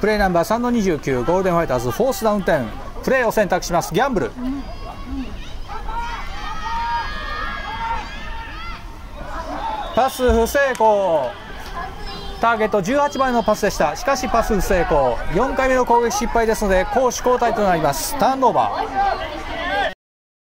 プレーナンバー3の29ゴールデンファイターズフォースダウンテン。プレーを選択しますギャンブル。パス不成功。ターゲット18番のパスでした。しかしパス不成功。4回目の攻撃失敗ですので攻守交代となります。ターンオーバー。